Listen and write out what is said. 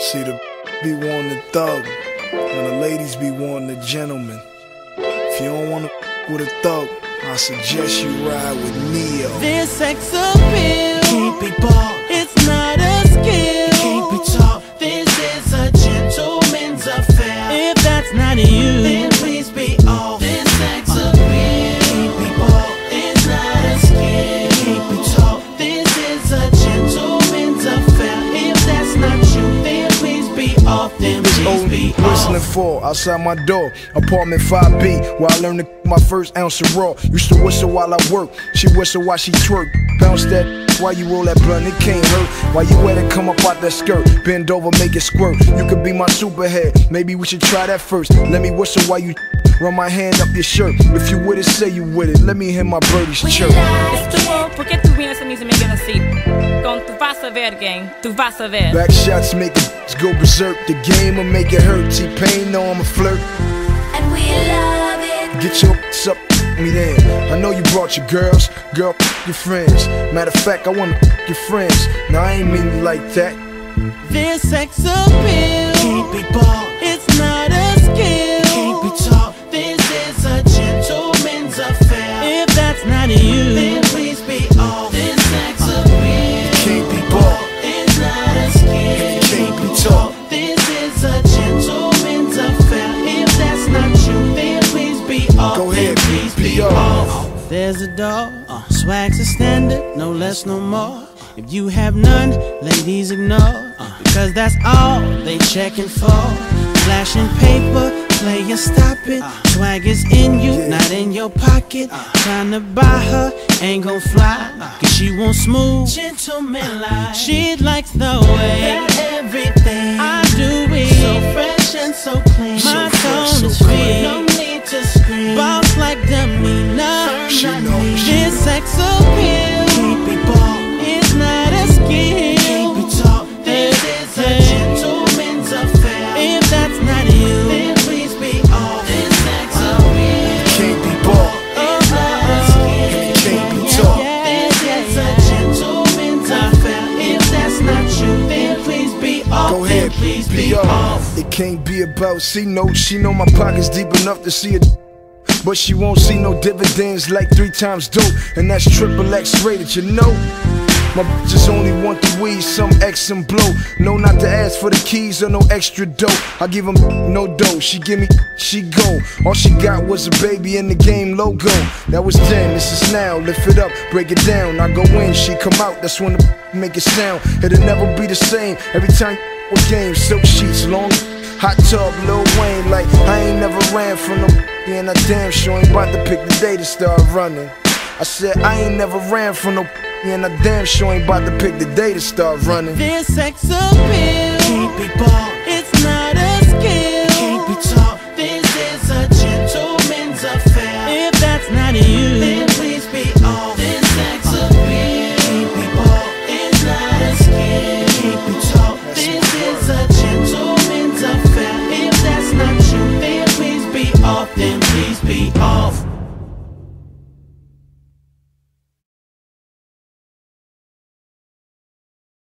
See the be wanting the thug, and the ladies be wanting the gentleman. If you don't wanna with a thug, I suggest you ride with Ne-Yo. This sex appeal can't be bought. Be whistling off. for outside my door, apartment 5B, where I learned to my first ounce of raw. Used to whistle while I work, she whistle while she twerk. Bounce that while you roll that blunt, it can't hurt. While you wet it, come up out that skirt, bend over, make it squirt. You could be my superhead, maybe we should try that first. Let me whistle while you run my hand up your shirt. If you with it, say you with it. Let me hear my birdies chirp. Estuvo, ¿por qué tú vienes a mí y me quedas así? Con tu vas a ver, gang, tu vas a ver. Back shots make it go berserk. The game will make it hurt. T-Pain know I'm a flirt. And we love it. Get your ass up me then. I know you brought your girls, girl, your friends. Matter of fact, I wanna your friends. Now I ain't mean it like that. this sex appeal Can't be bought. It's not a skill. Can't be taught. This is a gentleman's affair. If that's not you, there's a door. Uh, Swag's a standard, no less, no more. If you have none, ladies ignore. Uh, because that's all they checking for. Flashing paper, player stop it. Swag is in you, not in your pocket. Trying to buy her, ain't gon' fly. Cause she won't smooth. Gentleman like She likes the way sex appeal Can't be bought. is not a Can't skill. be taught. This is a gentleman's affair. If that's not you, Then please be off. This sex appeal. Can't be bought. It's not a skill. Can't be taught. This is a gentleman's affair. If that's not you, then please be off. Go Then ahead, please be be off. off. It can't be about C notes. She know my pockets deep enough to see it. But she won't see no dividends like three times dope. And that's triple X rated, you know? My bitches only want the weed, some X and blow. No, not to ask for the keys or no extra dough. I give give 'em no dough. She give me, she go. All she got was a baby in the game logo. That was then, this is now. Lift it up, break it down. I go in, she come out. That's when the make it sound. It'll never be the same. Every time with games, silk sheets, long hot tub, Lil Wayne. Like I ain't never ran from no and I damn sure ain't about to pick the day to start running. I said I ain't never ran from no and I damn sure ain't about to pick the day to start running. this sex appeal.